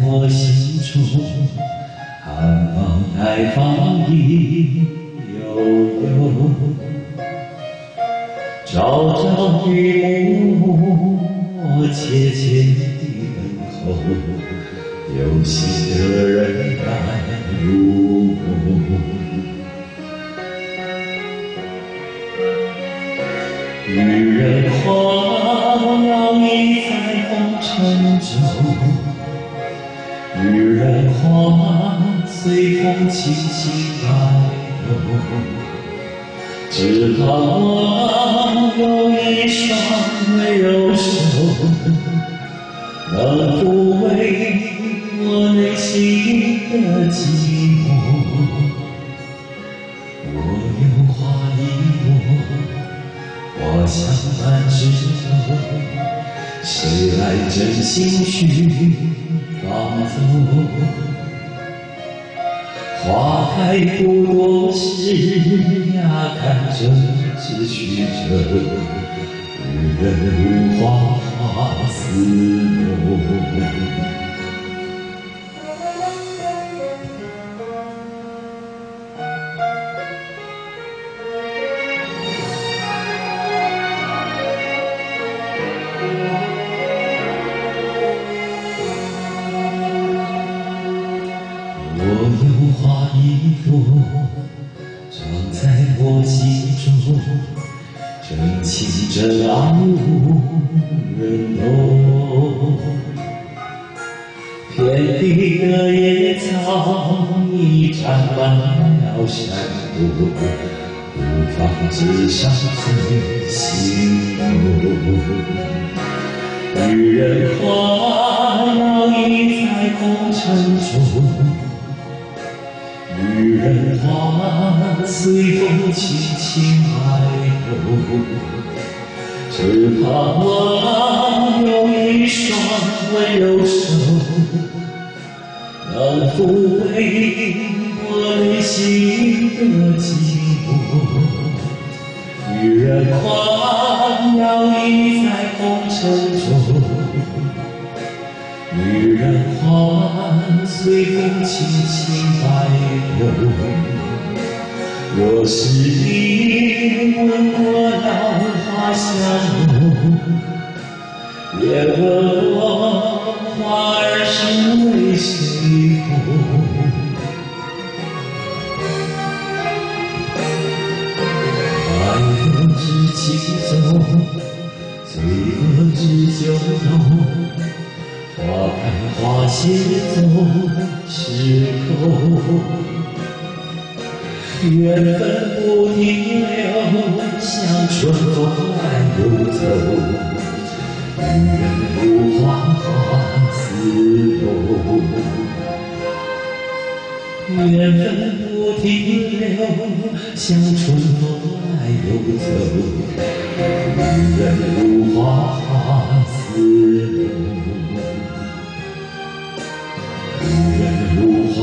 我心中，含苞待放一悠悠。朝朝与暮暮，我切切地等候，有心的人来入梦。女人花摇曳在红尘中，女人花随风轻轻摆动，只盼望有一双温柔手，能抚慰我内心的寂寞。我有花一朵。花香满枝头，谁来真心寻放走？花开不多时，呀，看着只须折，女人如花花似梦。我心中，真情真爱无人懂。遍地的野草已沾满了山坡，孤芳自赏最心痛。女人花摇曳在红尘中。女人花随风轻轻摆动，只盼望有一双温柔手，能抚慰我内心的寂寞。女人花摇曳在红尘中，女人花随风轻轻若是你闻过了花香浓，别问我花儿是为谁红。爱恨知情重，醉过知酒浓，花开花谢总是空。缘分不停留，像春风来又走。女人如花，花似梦。缘分不停留，像春风来又走。女人如花，花似梦。女人如花。